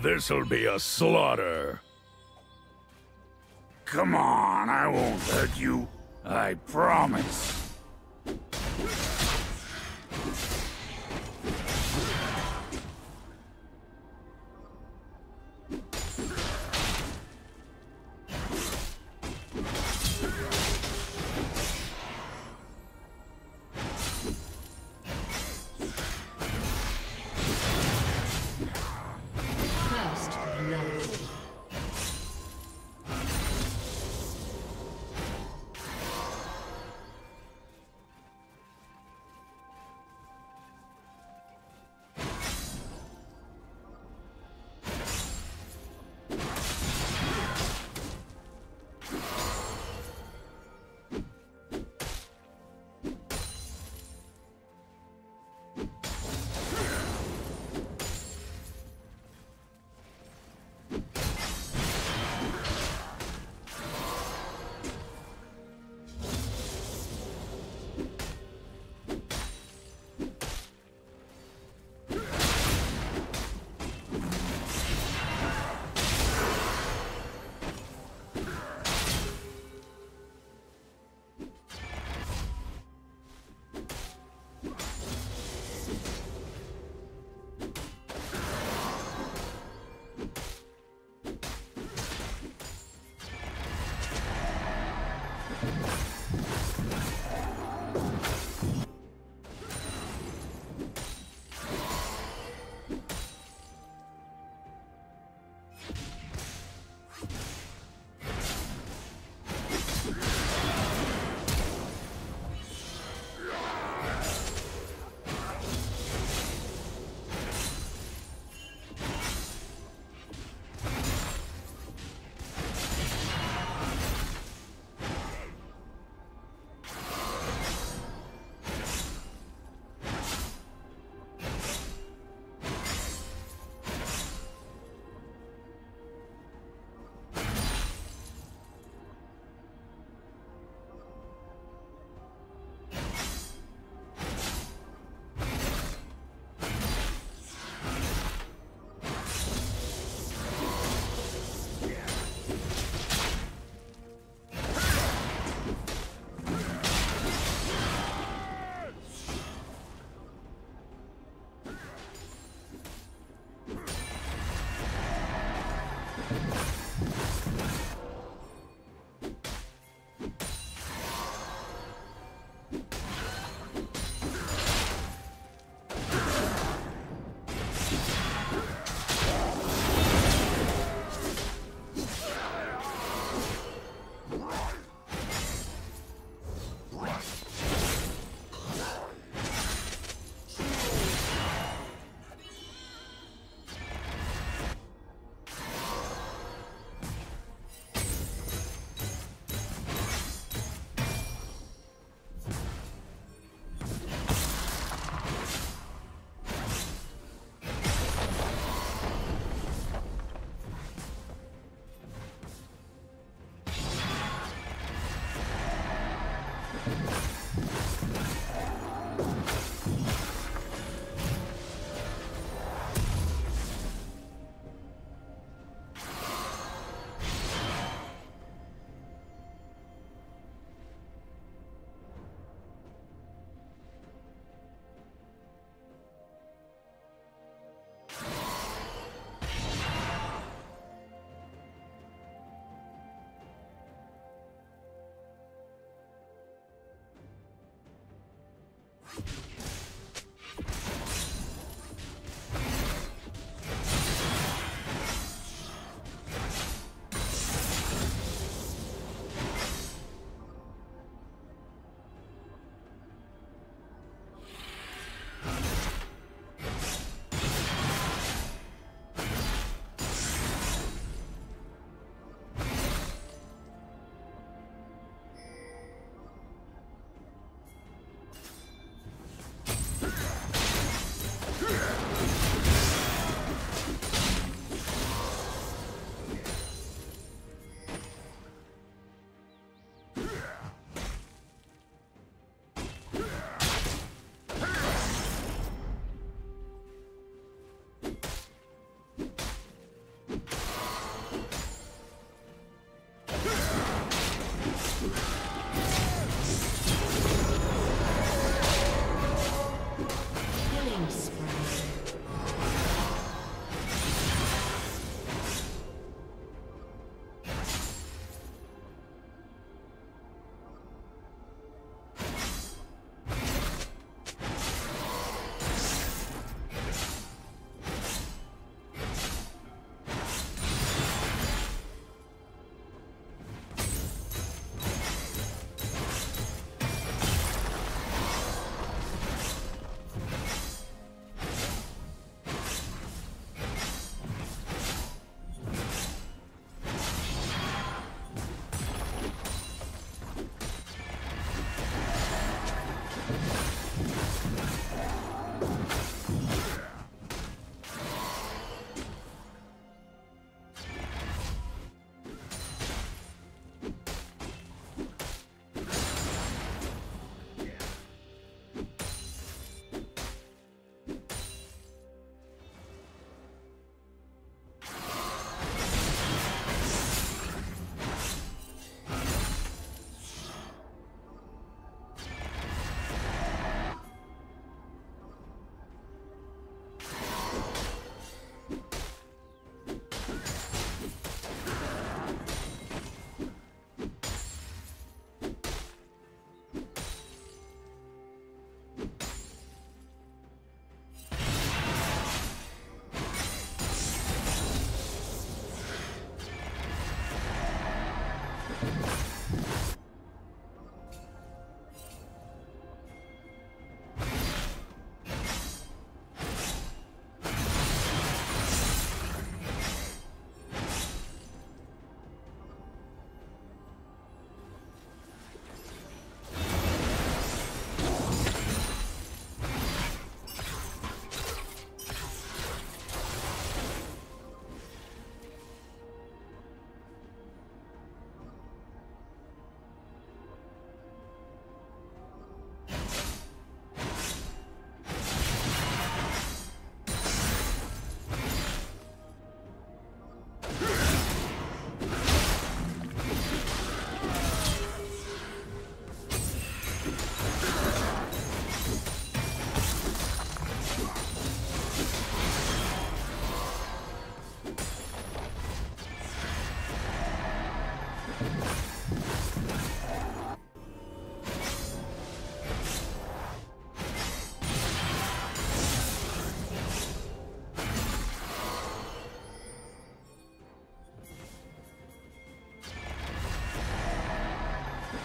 This'll be a slaughter. Come on, I won't hurt you. I promise.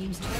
Team's. turret